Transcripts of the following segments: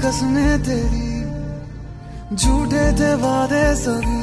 कसमें तेरी झूठे थे वादे सभी।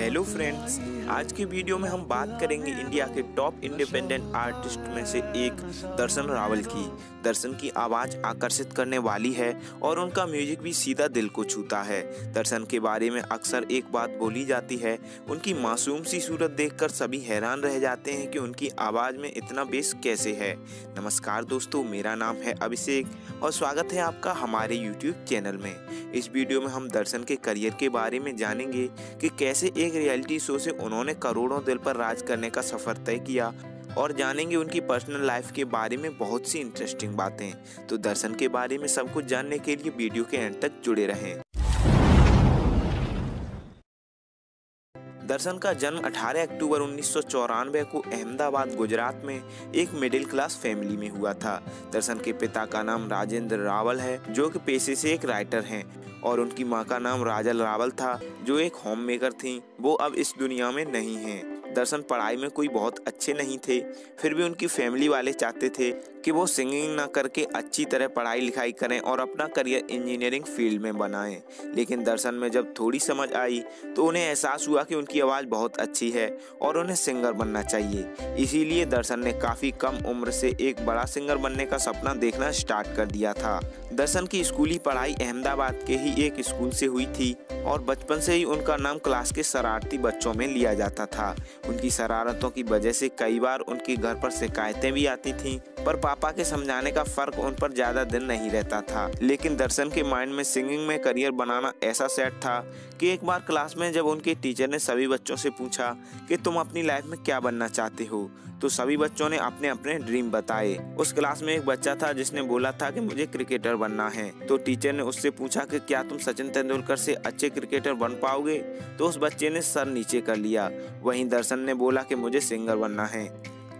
हेलो फ्रेंड्स आज की वीडियो में हम बात करेंगे इंडिया के टॉप इंडिपेंडेंट आर्टिस्ट में से एक, दर्शन रावल की। दर्शन की आवाज़ आकर्षित करने वाली है और उनका म्यूज़िक भी सीधा दिल को छूता है। दर्शन के बारे में अक्सर एक बात बोली जाती है, उनकी मासूम सी सूरत देखकर सभी हैरान रह जाते हैं कि उनकी आवाज़ में इतना बेस कैसे है। नमस्कार दोस्तों, मेरा नाम है अभिषेक और स्वागत है आपका हमारे यूट्यूब चैनल में। इस वीडियो में हम दर्शन के करियर के बारे में जानेंगे कि कैसे एक रियलिटी शो से उन्होंने करोड़ों दिल पर राज करने का सफ़र तय किया और जानेंगे उनकी पर्सनल लाइफ के बारे में बहुत सी इंटरेस्टिंग बातें। तो दर्शन के बारे में सब कुछ जानने के लिए वीडियो के एंड तक जुड़े रहें। दर्शन का जन्म 18 अक्टूबर उन्नीस को अहमदाबाद, गुजरात में एक मिडिल क्लास फैमिली में हुआ था। दर्शन के पिता का नाम राजेंद्र रावल है, जो कि पेशे से एक राइटर हैं, और उनकी माँ का नाम राजल रावल था, जो एक होम मेकर थी। वो अब इस दुनिया में नहीं हैं। दर्शन पढ़ाई में कोई बहुत अच्छे नहीं थे, फिर भी उनकी फैमिली वाले चाहते थे कि वो सिंगिंग ना करके अच्छी तरह पढ़ाई लिखाई करें और अपना करियर इंजीनियरिंग फ़ील्ड में बनाएँ। लेकिन दर्शन में जब थोड़ी समझ आई तो उन्हें एहसास हुआ कि उनकी आवाज़ बहुत अच्छी है और उन्हें सिंगर बनना चाहिए। इसीलिए दर्शन ने काफ़ी कम उम्र से एक बड़ा सिंगर बनने का सपना देखना स्टार्ट कर दिया था। दर्शन की स्कूली पढ़ाई अहमदाबाद के ही एक स्कूल से हुई थी और बचपन से ही उनका नाम क्लास के शरारती बच्चों में लिया जाता था। उनकी शरारतों की वजह से कई बार उनके घर पर शिकायतें भी आती थीं, पर पापा के समझाने का फ़र्क उन पर ज़्यादा दिन नहीं रहता था। लेकिन दर्शन के माइंड में सिंगिंग में करियर बनाना ऐसा सेट था कि एक बार क्लास में जब उनके टीचर ने सभी बच्चों से पूछा कि तुम अपनी लाइफ में क्या बनना चाहते हो तो सभी बच्चों ने अपने अपने ड्रीम बताए। उस क्लास में एक बच्चा था जिसने बोला था कि मुझे क्रिकेटर बनना है। तो टीचर ने उससे पूछा कि क्या तुम सचिन तेंदुलकर से अच्छे क्रिकेटर बन पाओगे? तो उस बच्चे ने सर नीचे कर लिया। वहीं दर्शन ने बोला कि मुझे सिंगर बनना है।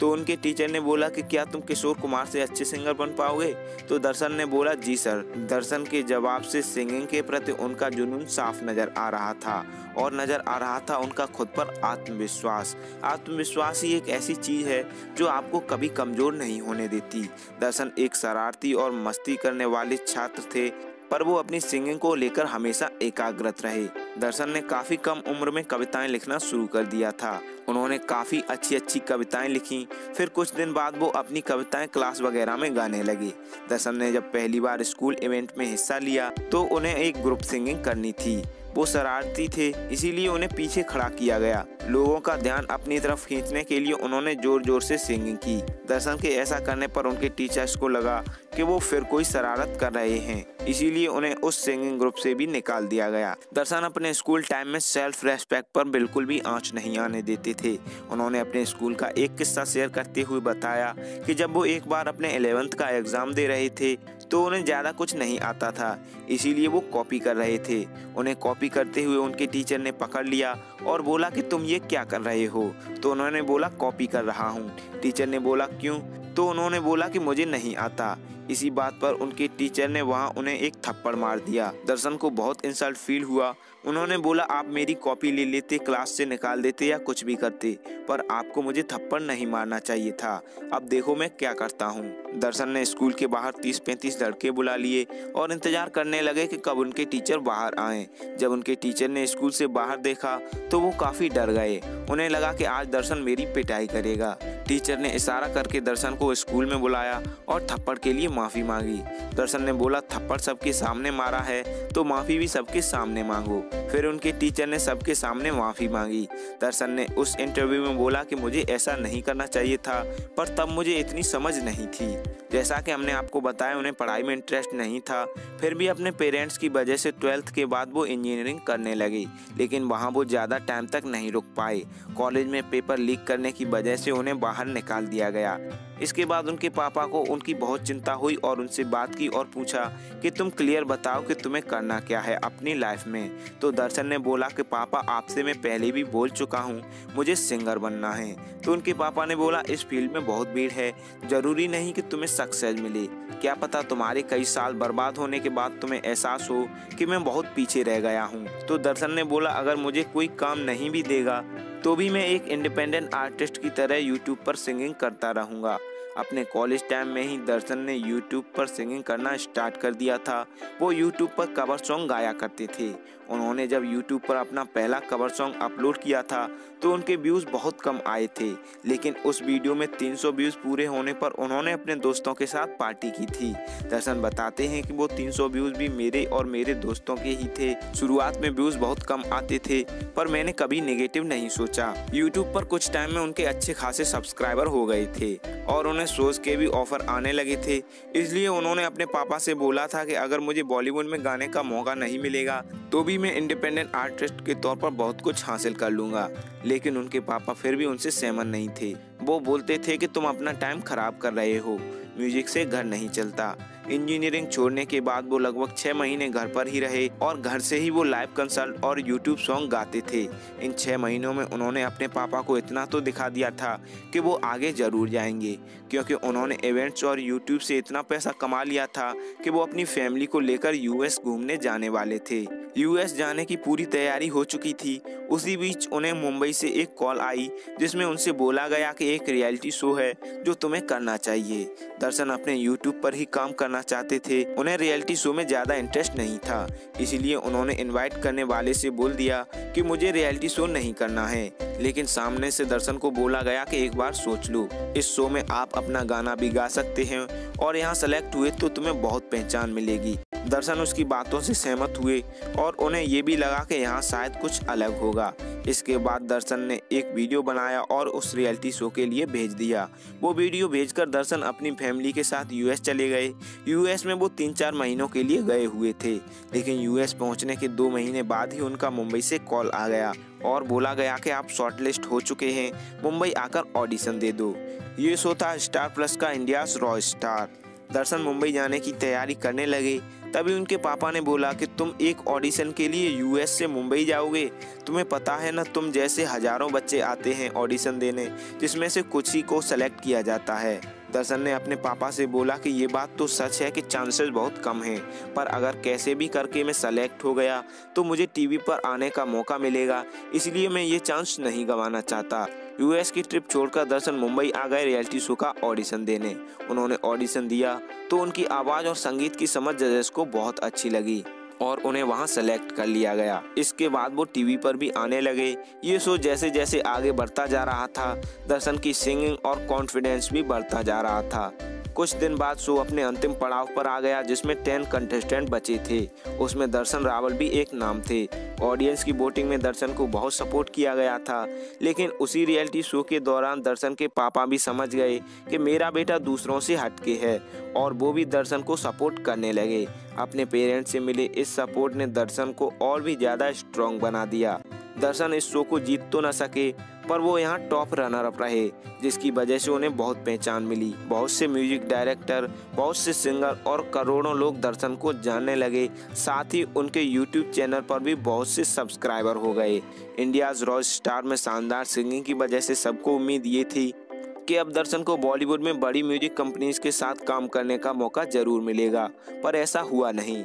तो उनके टीचर ने बोला कि क्या तुम किशोर कुमार से अच्छे सिंगर बन पाओगे? तो दर्शन ने बोला, जी सर। दर्शन के जवाब से सिंगिंग के प्रति उनका जुनून साफ़ नज़र आ रहा था और नज़र आ रहा था उनका खुद पर आत्मविश्वास। आत्मविश्वास ही एक ऐसी चीज़ है जो आपको कभी कमज़ोर नहीं होने देती। दर्शन एक शरारती और मस्ती करने वाले छात्र थे। पर वो अपनी सिंगिंग को लेकर हमेशा एकाग्रत रहे। दर्शन ने काफ़ी कम उम्र में कविताएँ लिखना शुरू कर दिया था। उन्होंने काफ़ी अच्छी अच्छी कविताएँ लिखी। फिर कुछ दिन बाद वो अपनी कविताएँ क्लास वगैरह में गाने लगे। दर्शन ने जब पहली बार स्कूल इवेंट में हिस्सा लिया तो उन्हें एक ग्रुप सिंगिंग करनी थी। वो शरारती थे, इसीलिए उन्हें पीछे खड़ा किया गया। लोगों का ध्यान अपनी तरफ़ खींचने के लिए उन्होंने ज़ोर ज़ोर से सिंगिंग की। दर्शन के ऐसा करने पर उनके टीचर्स को लगा कि वो फिर कोई शरारत कर रहे हैं, इसीलिए उन्हें उस सिंगिंग ग्रुप से भी निकाल दिया गया। दर्शन अपने स्कूल टाइम में सेल्फ रेस्पेक्ट पर बिल्कुल भी आँच नहीं आने देते थे। उन्होंने अपने स्कूल का एक किस्सा शेयर करते हुए बताया कि जब वो एक बार अपने एलेवेंथ का एग्ज़ाम दे रहे थे तो उन्हें ज़्यादा कुछ नहीं आता था, इसीलिए वो कॉपी कर रहे थे। उन्हें कॉपी करते हुए उनके टीचर ने पकड़ लिया और बोला कि तुम ये क्या कर रहे हो? तो उन्होंने बोला कॉपी कर रहा हूँ। टीचर ने बोला, क्यों? तो उन्होंने बोला कि मुझे नहीं आता। इसी बात पर उनके टीचर ने वहाँ उन्हें एक थप्पड़ मार दिया। दर्शन को बहुत इंसल्ट फील हुआ। उन्होंने बोला, आप मेरी कॉपी ले लेते, क्लास से निकाल देते या कुछ भी करते, पर आपको मुझे थप्पड़ नहीं मारना चाहिए था। अब देखो मैं क्या करता हूँ। दर्शन ने स्कूल के बाहर तीस पैंतीस लड़के बुला लिए और इंतज़ार करने लगे कि कब उनके टीचर बाहर आए। जब उनके टीचर ने स्कूल से बाहर देखा तो वो काफ़ी डर गए। उन्हें लगा कि आज दर्शन मेरी पिटाई करेगा। टीचर ने इशारा करके दर्शन को स्कूल में बुलाया और थप्पड़ के लिए माफ़ी मांगी। दर्शन ने बोला, थप्पड़ सबके सामने मारा है तो माफ़ी भी सबके सामने मांगो। फिर उनके टीचर ने सबके सामने माफ़ी मांगी। दर्शन ने उस इंटरव्यू में बोला कि मुझे ऐसा नहीं करना चाहिए था, पर तब मुझे इतनी समझ नहीं थी। जैसा कि हमने आपको बताया, उन्हें पढ़ाई में इंटरेस्ट नहीं था। फिर भी अपने पेरेंट्स की वजह से ट्वेल्थ के बाद वो इंजीनियरिंग करने लगे, लेकिन वहाँ वो ज़्यादा टाइम तक नहीं रुक पाए। कॉलेज में पेपर लीक करने की वजह से उन्हें बाहर निकाल दिया गया। इसके बाद उनके पापा को उनकी बहुत चिंता हुई और उनसे बात की और पूछा कि तुम क्लियर बताओ कि तुम्हें करना क्या है अपनी लाइफ में। तो दर्शन ने बोला कि पापा, आपसे मैं पहले भी बोल चुका हूँ, मुझे सिंगर बनना है। तो उनके पापा ने बोला, इस फ़ील्ड में बहुत भीड़ है, ज़रूरी नहीं कि तुम्हें सक्सेस मिले। क्या पता तुम्हारे कई साल बर्बाद होने के बाद तुम्हें एहसास हो कि मैं बहुत पीछे रह गया हूँ। तो दर्शन ने बोला, अगर मुझे कोई काम नहीं भी देगा तो भी मैं एक इंडिपेंडेंट आर्टिस्ट की तरह यूट्यूब पर सिंगिंग करता रहूँगा। अपने कॉलेज टाइम में ही दर्शन ने यूट्यूब पर सिंगिंग करना स्टार्ट कर दिया था। वो यूट्यूब पर कवर सॉन्ग गाया करते थे। उन्होंने जब यूट्यूब पर अपना पहला कवर सॉन्ग अपलोड किया था तो उनके व्यूज़ बहुत कम आए थे। लेकिन उस वीडियो में 300 व्यूज़ पूरे होने पर उन्होंने अपने दोस्तों के साथ पार्टी की थी। दर्शन बताते हैं कि वो 300 व्यूज़ भी मेरे और मेरे दोस्तों के ही थे। शुरुआत में व्यूज़ बहुत कम आते थे, पर मैंने कभी नेगेटिव नहीं सोचा। यूट्यूब पर कुछ टाइम में उनके अच्छे खासे सब्सक्राइबर हो गए थे, और उन्हें शोज़ के भी ऑफ़र आने लगे थे। इसलिए उन्होंने अपने पापा से बोला था कि अगर मुझे बॉलीवुड में गाने का मौका नहीं मिलेगा तो भी मैं इंडिपेंडेंट आर्टिस्ट के तौर पर बहुत कुछ हासिल कर लूँगा। लेकिन उनके पापा फिर भी उनसे सहमत नहीं थे। वो बोलते थे कि तुम अपना टाइम खराब कर रहे हो। म्यूज़िक से घर नहीं चलता। इंजीनियरिंग छोड़ने के बाद वो लगभग छह महीने घर पर ही रहे और घर से ही वो लाइव कंसर्ट और यूट्यूब सॉन्ग गाते थे। इन छह महीनों में उन्होंने अपने पापा को इतना तो दिखा दिया था कि वो आगे ज़रूर जाएँगे। क्योंकि उन्होंने इवेंट्स और यूट्यूब से इतना पैसा कमा लिया था कि वो अपनी फैमिली को लेकर यूएस घूमने जाने वाले थे। यूएस जाने की पूरी तैयारी हो चुकी थी। उसी बीच उन्हें मुंबई से एक कॉल आई, जिसमें उनसे बोला गया कि एक रियलिटी शो है जो तुम्हें करना चाहिए। दर्शन अपने यूट्यूब पर ही काम करना चाहते थे। उन्हें रियलिटी शो में ज़्यादा इंटरेस्ट नहीं था। इसलिए उन्होंने इन्वाइट करने वाले से बोल दिया कि मुझे रियलिटी शो नहीं करना है। लेकिन सामने से दर्शन को बोला गया कि एक बार सोच लो। इस शो में आप अपना गाना भी गा सकते हैं और यहाँ सेलेक्ट हुए तो तुम्हें बहुत पहचान मिलेगी। दर्शन उसकी बातों से सहमत हुए और उन्हें ये भी लगा कि यहाँ शायद कुछ अलग होगा। इसके बाद दर्शन ने एक वीडियो बनाया और उस रियलिटी शो के लिए भेज दिया। वो वीडियो भेजकर दर्शन अपनी फैमिली के साथ यूएस चले गए। यूएस में वो तीन चार महीनों के लिए गए हुए थे। लेकिन यूएस पहुँचने के दो महीने बाद ही उनका मुंबई से कॉल आ गया और बोला गया कि आप शॉर्टलिस्ट हो चुके हैं। मुंबई आकर ऑडिशन दे दो। ये शो था स्टार प्लस का India raw star. Darshan Mumbai जाने की तैयारी करने लगे। तभी उनके पापा ने बोला कि तुम एक ऑडिशन के लिए यूएस से मुंबई जाओगे। तुम्हें पता है ना, तुम जैसे हज़ारों बच्चे आते हैं ऑडिशन देने, जिसमें से कुछ ही को सेलेक्ट किया जाता है। दर्शन ने अपने पापा से बोला कि ये बात तो सच है कि चांसेस बहुत कम हैं, पर अगर कैसे भी करके मैं सेलेक्ट हो गया तो मुझे टीवी पर आने का मौका मिलेगा, इसलिए मैं ये चांस नहीं गंवाना चाहता। यूएस की ट्रिप छोड़कर दर्शन मुंबई आ गए रियलिटी शो का ऑडिशन देने। उन्होंने ऑडिशन दिया तो उनकी आवाज़ और संगीत की समझ जजेस को बहुत अच्छी लगी। और उन्हें वहाँ सेलेक्ट कर लिया गया। इसके बाद वो टीवी पर भी आने लगे। ये शो जैसे जैसे आगे बढ़ता जा रहा था, दर्शन की सिंगिंग और कॉन्फिडेंस भी बढ़ता जा रहा था। कुछ दिन बाद शो अपने अंतिम पड़ाव पर आ गया, जिसमें टेन कंटेस्टेंट बचे थे। उसमें दर्शन रावल भी एक नाम थे। ऑडियंस की वोटिंग में दर्शन को बहुत सपोर्ट किया गया था। लेकिन उसी रियलिटी शो के दौरान दर्शन के पापा भी समझ गए कि मेरा बेटा दूसरों से हटके है, और वो भी दर्शन को सपोर्ट करने लगे। अपने पेरेंट्स से मिले इस सपोर्ट ने दर्शन को और भी ज़्यादा स्ट्रॉन्ग बना दिया। दर्शन इस शो को जीत तो न सके पर वो यहाँ टॉप रनर अप रहे, जिसकी वजह से उन्हें बहुत पहचान मिली। बहुत से म्यूज़िक डायरेक्टर, बहुत से सिंगर और करोड़ों लोग दर्शन को जानने लगे। साथ ही उनके यूट्यूब चैनल पर भी बहुत से सब्सक्राइबर हो गए। इंडियाज रॉय स्टार में शानदार सिंगिंग की वजह से सबको उम्मीद ये थी कि अब दर्शन को बॉलीवुड में बड़ी म्यूज़िक कंपनीज़ के साथ काम करने का मौका ज़रूर मिलेगा, पर ऐसा हुआ नहीं।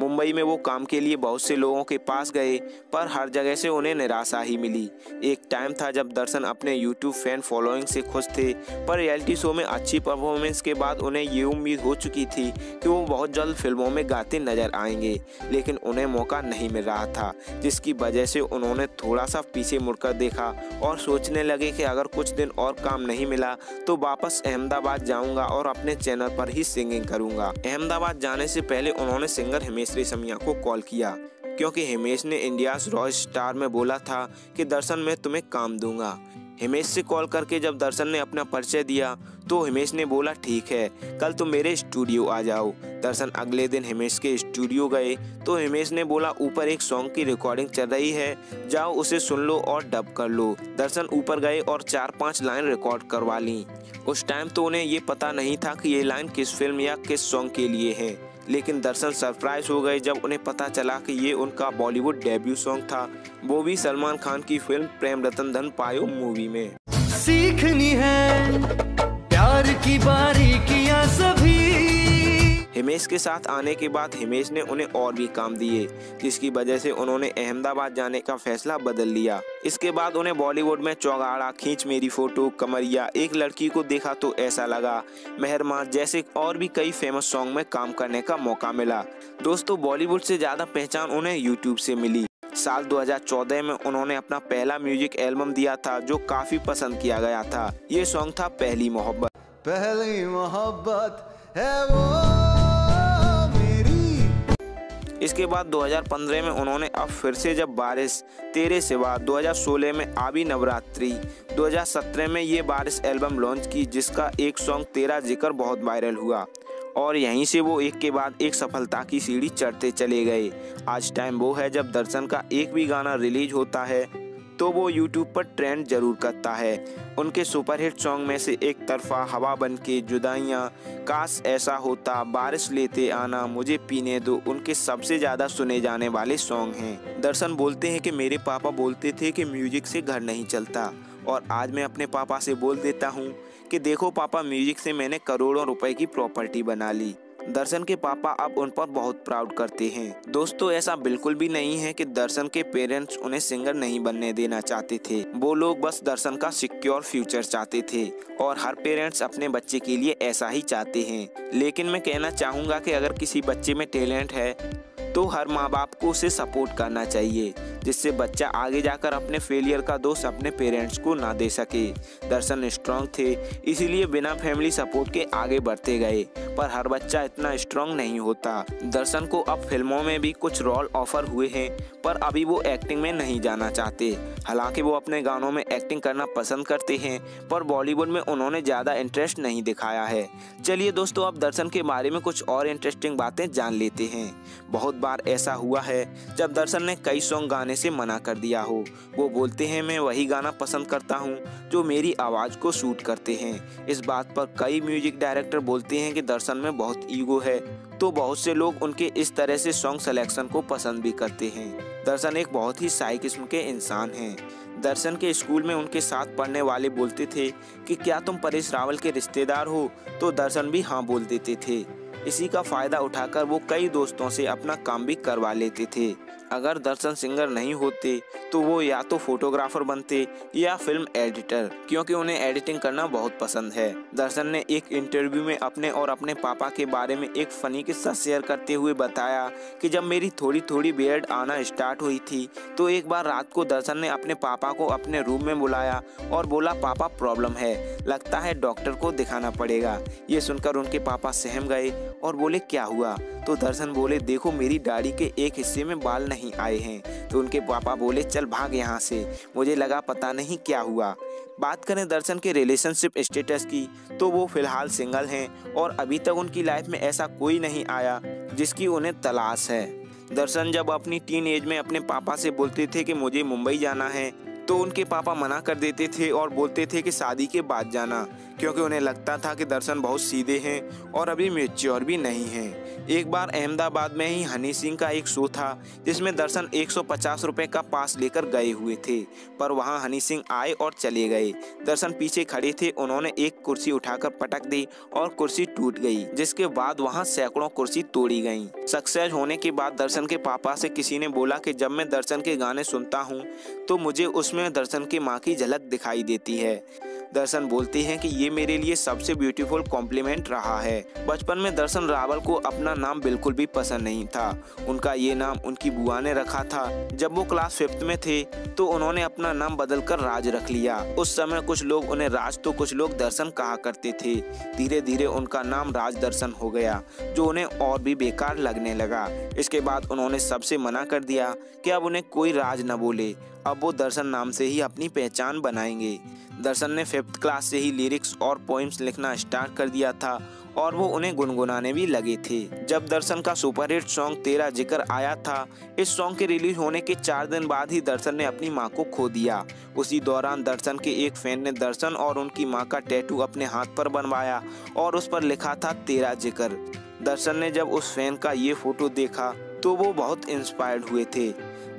मुंबई में वो काम के लिए बहुत से लोगों के पास गए, पर हर जगह से उन्हें निराशा ही मिली। एक टाइम था जब दर्शन अपने यूट्यूब फ़ैन फॉलोइंग से खुश थे, पर रियलिटी शो में अच्छी परफॉर्मेंस के बाद उन्हें ये उम्मीद हो चुकी थी कि वो बहुत जल्द फ़िल्मों में गाते नज़र आएँगे, लेकिन उन्हें मौका नहीं मिल रहा था, जिसकी वजह से उन्होंने थोड़ा सा पीछे मुड़कर देखा और सोचने लगे कि अगर कुछ दिन और काम नहीं मिला तो वापस अहमदाबाद जाऊँगा और अपने चैनल पर ही सिंगिंग करूँगा। अहमदाबाद जाने से पहले उन्होंने सिंगर हिमेश हिमेश रेशमिया को कॉल किया, क्योंकि हिमेश ने इंडिया रॉय स्टार में बोला था कि दर्शन मैं तुम्हें काम दूँगा। हिमेश से कॉल करके जब दर्शन ने अपना परिचय दिया तो हिमेश ने बोला, ठीक है, कल तुम मेरे स्टूडियो आ जाओ। दर्शन अगले दिन हिमेश के स्टूडियो गए तो हिमेश ने बोला, ऊपर एक सॉन्ग की रिकॉर्डिंग चल रही है, जाओ उसे सुन लो और डब कर लो। दर्शन ऊपर गए और चार पाँच लाइन रिकॉर्ड करवा ली। उस टाइम तो उन्हें ये पता नहीं था कि ये लाइन किस फ़िल्म या किस सॉन्ग के लिए है। लेकिन दर्शन सरप्राइज़ हो गए जब उन्हें पता चला कि ये उनका बॉलीवुड डेब्यू सॉन्ग था। वो भी सलमान खान की फ़िल्म प्रेम रतन धन पायो मूवी में। सीखनी है प्यार की बारीकियाँ सभी हिमेश के साथ आने के बाद हिमेश ने उन्हें और भी काम दिए, जिसकी वजह से उन्होंने अहमदाबाद जाने का फैसला बदल लिया। इसके बाद उन्हें बॉलीवुड में चौगाड़ा, खींच मेरी फ़ोटो, कमरिया, एक लड़की को देखा तो ऐसा लगा, मेहरमा जैसे और भी कई फ़ेमस सॉन्ग में काम करने का मौका मिला। दोस्तों, बॉलीवुड से ज़्यादा पहचान उन्हें यूट्यूब से मिली। साल 2014 में उन्होंने अपना पहला म्यूज़िक एल्बम दिया था, जो काफ़ी पसंद किया गया था। ये सॉन्ग था, पहली मोहब्बत। पहली मोहब्बत है वो। इसके बाद 2015 में उन्होंने अब फिर से जब बारिश तेरे सिवा 2016 में आबी नवरात्रि 2017 में ये बारिश एल्बम लॉन्च की जिसका एक सॉन्ग तेरा ज़िक्र बहुत वायरल हुआ। और यहीं से वो एक के बाद एक सफलता की सीढ़ी चढ़ते चले गए। आज टाइम वो है जब दर्शन का एक भी गाना रिलीज़ होता है। तो वो यूट्यूब पर ट्रेंड ज़रूर करता है। उनके सुपरहिट सॉन्ग में से एक तरफा हवा बन के जुदाइयाँ, काश ऐसा होता, बारिश लेते आना, मुझे पीने दो, उनके सबसे ज़्यादा सुने जाने वाले सॉन्ग हैं। दर्शन बोलते हैं कि मेरे पापा बोलते थे कि म्यूज़िक से घर नहीं चलता। और आज मैं अपने पापा से बोल देता हूँ कि देखो पापा म्यूज़िक से मैंने करोड़ों रुपए की प्रॉपर्टी बना ली। दर्शन के पापा अब उन पर बहुत प्राउड करते हैं। दोस्तों, ऐसा बिल्कुल भी नहीं है कि दर्शन के पेरेंट्स उन्हें सिंगर नहीं बनने देना चाहते थे। वो लोग बस दर्शन का सिक्योर फ्यूचर चाहते थे और हर पेरेंट्स अपने बच्चे के लिए ऐसा ही चाहते हैं। लेकिन मैं कहना चाहूँगा कि अगर किसी बच्चे में टैलेंट है तो हर माँ बाप को उसे सपोर्ट करना चाहिए, जिससे बच्चा आगे जाकर अपने फेलियर का दोष अपने पेरेंट्स को ना दे सके। दर्शन स्ट्रांग थे, इसीलिए बिना फैमिली सपोर्ट के आगे बढ़ते गए, पर हर बच्चा इतना स्ट्रांग नहीं होता। दर्शन को अब फ़िल्मों में भी कुछ रोल ऑफ़र हुए हैं, पर अभी वो एक्टिंग में नहीं जाना चाहते। हालाँकि वो अपने गानों में एक्टिंग करना पसंद करते हैं, पर बॉलीवुड में उन्होंने ज़्यादा इंटरेस्ट नहीं दिखाया है। चलिए दोस्तों, अब दर्शन के बारे में कुछ और इंटरेस्टिंग बातें जान लेते हैं। बहुत बार ऐसा हुआ है, जब दर्शन ने कई सॉन्ग गाने से मना कर दिया हो। वो बोलते हैं, मैं वही गाना पसंद करता हूँ, जो मेरी आवाज़ को सूट करते हैं। इस बात पर कई म्यूज़िक डायरेक्टर बोलते हैं कि दर्शन में बहुत ईगो है तो बहुत से लोग उनके इस तरह से सॉन्ग सिलेक्शन को पसंद भी करते हैं। दर्शन एक बहुत ही साई किस्म के इंसान हैं। दर्शन के स्कूल में उनके साथ पढ़ने वाले बोलते थे कि, क्या तुम परेश रावल के रिश्तेदार हो? तो दर्शन भी हाँ बोल देते थे। इसी का फ़ायदा उठाकर वो कई दोस्तों से अपना काम भी करवा लेते थे। अगर दर्शन सिंगर नहीं होते तो वो या तो फोटोग्राफर बनते या फ़िल्म एडिटर, क्योंकि उन्हें एडिटिंग करना बहुत पसंद है। दर्शन ने एक इंटरव्यू में अपने और अपने पापा के बारे में एक फनी किस्सा शेयर करते हुए बताया कि जब मेरी थोड़ी थोड़ी बियर्ड आना स्टार्ट हुई थी तो एक बार रात को दर्शन ने अपने पापा को अपने रूम में बुलाया और बोला, पापा प्रॉब्लम है। लगता है डॉक्टर को दिखाना पड़ेगा। ये सुनकर उनके पापा सहम गए और बोले, क्या हुआ? तो दर्शन बोले, देखो, मेरी दाढ़ी के एक हिस्से में बाल नहीं आए हैं। तो उनके पापा बोले, चल भाग यहाँ से। मुझे लगा पता नहीं क्या हुआ। बात करें दर्शन के रिलेशनशिप स्टेटस की तो वो फ़िलहाल सिंगल हैं और अभी तक उनकी लाइफ में ऐसा कोई नहीं आया जिसकी उन्हें तलाश है। दर्शन जब अपनी टीन एज में अपने पापा से बोलते थे कि मुझे मुंबई जाना है तो उनके पापा मना कर देते थे और बोलते थे कि शादी के बाद जाना, क्योंकि उन्हें लगता था कि दर्शन बहुत सीधे हैं और अभी मेच्योर भी नहीं हैं। एक बार अहमदाबाद में ही हनी सिंह का एक शो था, जिसमें दर्शन 150 रुपए का पास लेकर गए हुए थे, पर वहाँ हनी सिंह आए और चले गए। दर्शन पीछे खड़े थे, उन्होंने एक कुर्सी उठाकर पटक दी और कुर्सी टूट गई, जिसके बाद वहाँ सैकड़ों कुर्सी तोड़ी गई। सक्सेस होने के बाद दर्शन के पापा से किसी ने बोला कि जब मैं दर्शन के गाने सुनता हूँ तो मुझे उसमें दर्शन की माँ की झलक दिखाई देती है। दर्शन बोलते हैं कि ये मेरे लिए सबसे ब्यूटीफुल कॉम्प्लीमेंट रहा है। बचपन में दर्शन रावल को अपना नाम बिल्कुल भी पसंद नहीं था। उनका ये नाम उनकी बुआ ने रखा था। जब वो क्लास फिफ्थ में थे तो उन्होंने अपना नाम बदलकर राज रख लिया। उस समय कुछ लोग उन्हें राज तो कुछ लोग दर्शन कहा करते थे। धीरे धीरे उनका नाम राज दर्शन हो गया, जो उन्हें और भी बेकार लगने लगा। इसके बाद उन्होंने सबसे मना कर दिया कि अब उन्हें कोई राज न बोले। अब वो दर्शन नाम से ही अपनी पहचान बनाएँगे। दर्शन ने फिफ्थ क्लास से ही लिरिक्स और पोइम्स लिखना स्टार्ट कर दिया था। और वो उन्हें गुनगुनाने भी लगे थे। जब दर्शन का सुपरहिट सॉन्ग तेरा ज़िक्र आया था, इस सॉन्ग के रिलीज़ होने के चार दिन बाद ही दर्शन ने अपनी माँ को खो दिया। उसी दौरान दर्शन के एक फ़ैन ने दर्शन और उनकी माँ का टैटू अपने हाथ पर बनवाया और उस पर लिखा था, तेरा ज़िक्र। दर्शन ने जब उस फ़ैन का ये फ़ोटो देखा तो वो बहुत इंस्पायर्ड हुए थे।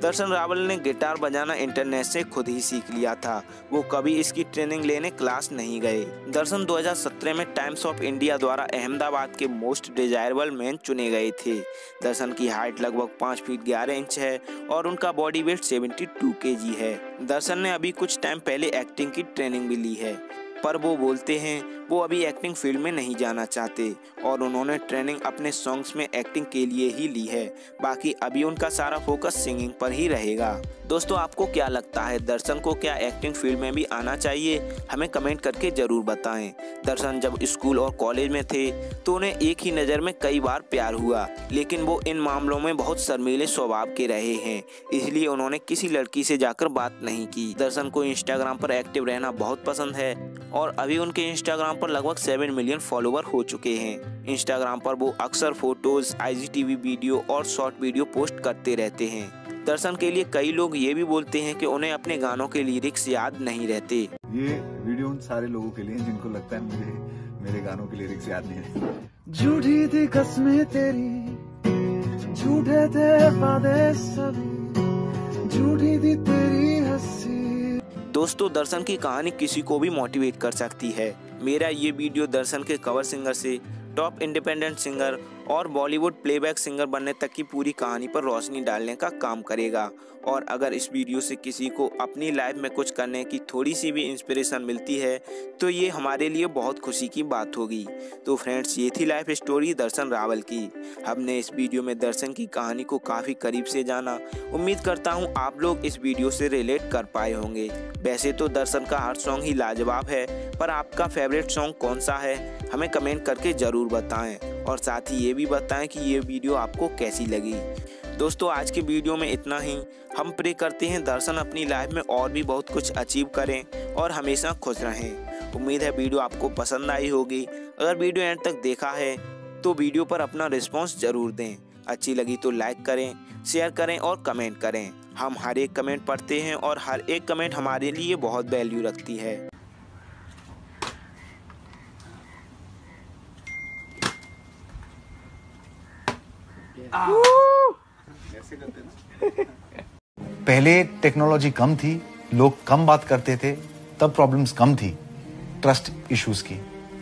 दर्शन रावल ने गिटार बजाना इंटरनेट से खुद ही सीख लिया था। वो कभी इसकी ट्रेनिंग लेने क्लास नहीं गए। दर्शन 2017 में टाइम्स ऑफ़ इंडिया द्वारा अहमदाबाद के मोस्ट डिजायरेबल मैन चुने गए थे। दर्शन की हाइट लगभग पाँच फीट ग्यारह इंच है और उनका बॉडी वेट सेवेंटी टू है। दर्शन ने अभी कुछ टाइम पहले एक्टिंग की ट्रेनिंग भी ली है। पर वो बोलते हैं, वो अभी एक्टिंग फ़ील्ड में नहीं जाना चाहते। और उन्होंने ट्रेनिंग अपने सॉन्ग्स में एक्टिंग के लिए ही ली है। बाकी अभी उनका सारा फोकस सिंगिंग पर ही रहेगा। दोस्तों, आपको क्या लगता है, दर्शन को क्या एक्टिंग फ़ील्ड में भी आना चाहिए? हमें कमेंट करके ज़रूर बताएँ। दर्शन जब स्कूल और कॉलेज में थे तो उन्हें एक ही नज़र में कई बार प्यार हुआ, लेकिन वो इन मामलों में बहुत शर्मीले स्वभाव के रहे हैं। इसलिए उन्होंने किसी लड़की से जाकर बात नहीं की। दर्शन को इंस्टाग्राम पर एक्टिव रहना बहुत पसंद है। और अभी उनके इंस्टाग्राम पर लगभग सेवन मिलियन फॉलोवर हो चुके हैं। इंस्टाग्राम पर वो अक्सर फ़ोटोज़ आईजीटीवी वीडियो और शॉर्ट वीडियो पोस्ट करते रहते हैं। दर्शन के लिए कई लोग ये भी बोलते हैं कि उन्हें अपने गानों के लिरिक्स याद नहीं रहते। ये वीडियो उन सारे लोगों के लिए जिनको लगता है मुझे मेरे गानों के लिरिक्स याद नहीं रहते। झूठी थी कसमें तेरी झूठे थे वादे सभी। दोस्तों, दर्शन की कहानी किसी को भी मोटिवेट कर सकती है। मेरा ये वीडियो दर्शन के कवर सिंगर से टॉप इंडिपेंडेंट सिंगर और बॉलीवुड प्लेबैक सिंगर बनने तक की पूरी कहानी पर रोशनी डालने का काम करेगा। और अगर इस वीडियो से किसी को अपनी लाइफ में कुछ करने की थोड़ी सी भी इंस्पिरेशन मिलती है तो ये हमारे लिए बहुत खुशी की बात होगी। तो फ्रेंड्स ये थी लाइफ स्टोरी दर्शन रावल की। हमने इस वीडियो में दर्शन की कहानी को काफ़ी करीब से जाना। उम्मीद करता हूँ आप लोग इस वीडियो से रिलेट कर पाए होंगे। वैसे तो दर्शन का हर सॉन्ग ही लाजवाब है, पर आपका फेवरेट सॉन्ग कौन सा है, हमें कमेंट करके ज़रूर बताएँ। और साथ ही ये भी बताएँ कि ये वीडियो आपको कैसी लगी। दोस्तों आज की वीडियो में इतना ही। हम प्रे करते हैं दर्शन अपनी लाइफ में और भी बहुत कुछ अचीव करें और हमेशा खुश रहें। उम्मीद है वीडियो आपको पसंद आई होगी। अगर वीडियो एंड तक देखा है तो वीडियो पर अपना रिस्पॉन्स ज़रूर दें। अच्छी लगी तो लाइक करें शेयर करें और कमेंट करें। हम हर एक कमेंट पढ़ते हैं और हर एक कमेंट हमारे लिए बहुत वैल्यू रखती है। पहले टेक्नोलॉजी कम थी, लोग कम बात करते थे, तब प्रॉब्लम्स कम थी ट्रस्ट इश्यूज़ की।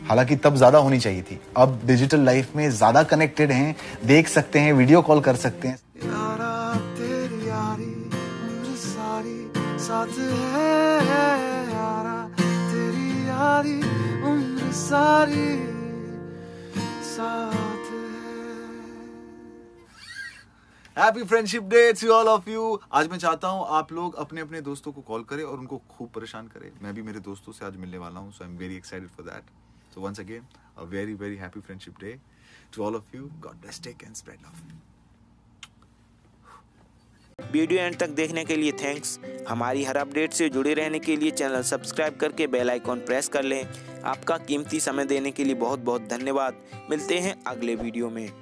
हालाँकि तब ज़्यादा होनी चाहिए थी। अब डिजिटल लाइफ में ज़्यादा कनेक्टेड हैं, देख सकते हैं वीडियो कॉल कर सकते हैं। सारी happy friendship day to all of you आज मैं चाहता हूँ आप लोग अपने अपने दोस्तों को कॉल करें और उनको खूब परेशान करें। मैं भी मेरे दोस्तों से आज मिलने वाला हूँ so I am very excited for that so once again a very very happy friendship day to all of you God bless take and spread love video end तक देखने के लिए थैंक्स हमारी हर अपडेट से जुड़े रहने के लिए चैनल सब्सक्राइब करके बेल आइकॉन प्रेस कर लें। आपका कीमती समय देने के लिए बहुत बहुत धन्यवाद। मिलते हैं अगले वीडियो में।